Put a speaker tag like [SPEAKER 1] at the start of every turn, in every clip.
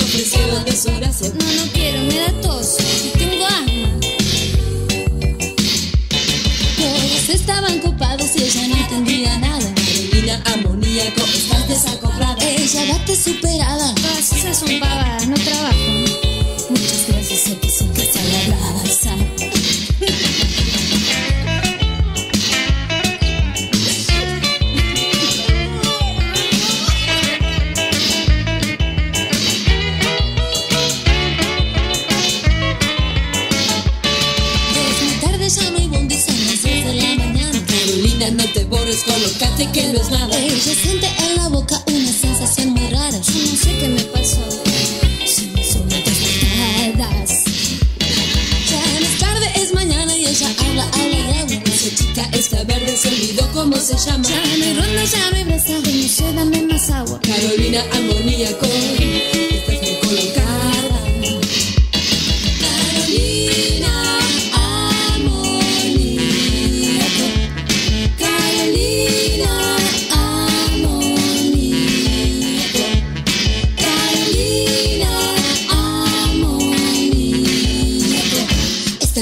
[SPEAKER 1] ofrecieron de su gracia.
[SPEAKER 2] No, no quiero, me da tos y tengo asma. Todos estaban copados y ella no entendía nada.
[SPEAKER 1] Carolina amoníaco, estás desacoplada.
[SPEAKER 2] Ella bate superada. Todas esas son pavadas, No
[SPEAKER 1] te borres, colócate que no es nada.
[SPEAKER 2] Ella siente en la boca una sensación muy rara. Yo no sé qué me pasó. Son solo despertadas.
[SPEAKER 1] Ya no es tarde, es mañana y ella
[SPEAKER 2] Habla, habla y habla.
[SPEAKER 1] Esa chica está verde, se olvidó cómo se llama.
[SPEAKER 2] Ya me ronda, ya me brasa. No sé, dame más agua.
[SPEAKER 1] Carolina amoníaco,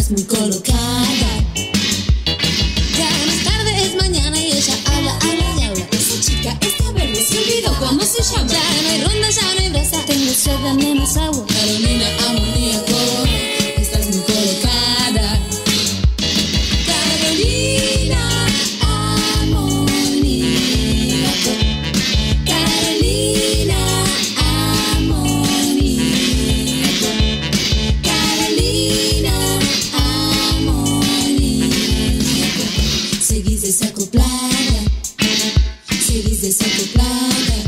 [SPEAKER 1] Estás muy colocada.
[SPEAKER 2] Ya es tarde, es mañana y ella habla, habla y habla.
[SPEAKER 1] Esa chica está verde, se olvidó cómo se llama.
[SPEAKER 2] Ya no hay ronda, ya no hay brasa. Tengo sed, dame más agua.
[SPEAKER 1] Carolina amoníaco. desacoplada.